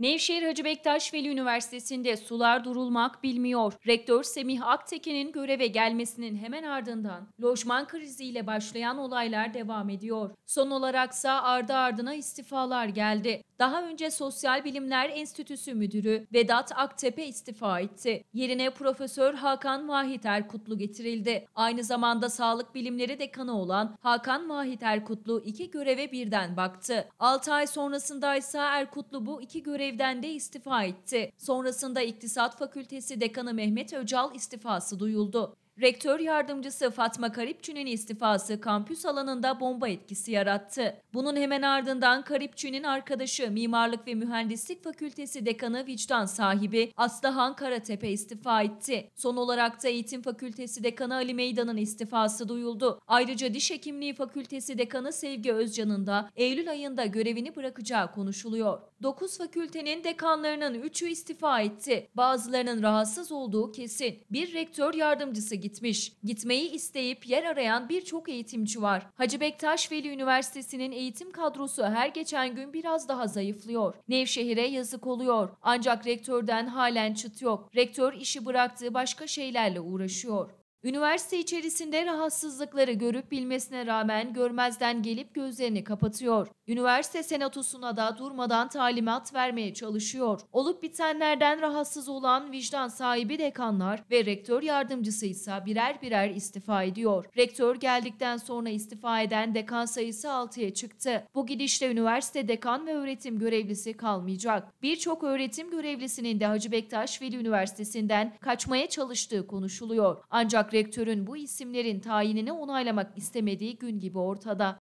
Nevşehir Hacı Bektaş Veli Üniversitesi'nde sular durulmak bilmiyor. Rektör Semih Aktekin'in göreve gelmesinin hemen ardından lojman kriziyle başlayan olaylar devam ediyor. Son olaraksa ardı ardına istifalar geldi. Daha önce Sosyal Bilimler Enstitüsü Müdürü Vedat Aktepe istifa etti. Yerine Profesör Hakan Vahit Erkutlu getirildi. Aynı zamanda Sağlık Bilimleri Dekanı olan Hakan Vahit Erkutlu iki göreve birden baktı. 6 ay sonrasında ise Erkutlu bu iki görevden de istifa etti. Sonrasında İktisat Fakültesi Dekanı Mehmet Öcal istifası duyuldu. Rektör yardımcısı Fatma Karipçü'nün istifası kampüs alanında bomba etkisi yarattı. Bunun hemen ardından Karipçü'nün arkadaşı Mimarlık ve Mühendislik Fakültesi Dekanı vicdan sahibi Aslıhan Karatepe istifa etti. Son olarak da Eğitim Fakültesi Dekanı Ali Meydan'ın istifası duyuldu. Ayrıca Diş Hekimliği Fakültesi Dekanı Sevgi Özcan'ın da Eylül ayında görevini bırakacağı konuşuluyor. 9 fakültenin dekanlarının 3'ü istifa etti. Bazılarının rahatsız olduğu kesin. Bir rektör yardımcısı gitmiş. Gitmeyi isteyip yer arayan birçok eğitimci var. Hacı Bektaş Veli Üniversitesi'nin eğitim kadrosu her geçen gün biraz daha zayıflıyor. Nevşehir'e yazık oluyor. Ancak rektörden halen çıt yok. Rektör işi bıraktığı başka şeylerle uğraşıyor. Üniversite içerisinde rahatsızlıkları görüp bilmesine rağmen görmezden gelip gözlerini kapatıyor. Üniversite senatosuna da durmadan talimat vermeye çalışıyor. Olup bitenlerden rahatsız olan vicdan sahibi dekanlar ve rektör yardımcısı ise birer birer istifa ediyor. Rektör geldikten sonra istifa eden dekan sayısı 6'ya çıktı. Bu gidişle üniversite dekan ve öğretim görevlisi kalmayacak. Birçok öğretim görevlisinin de Hacı Bektaş Veli Üniversitesi'nden kaçmaya çalıştığı konuşuluyor. Rektörün bu isimlerin tayinini onaylamak istemediği gün gibi ortada.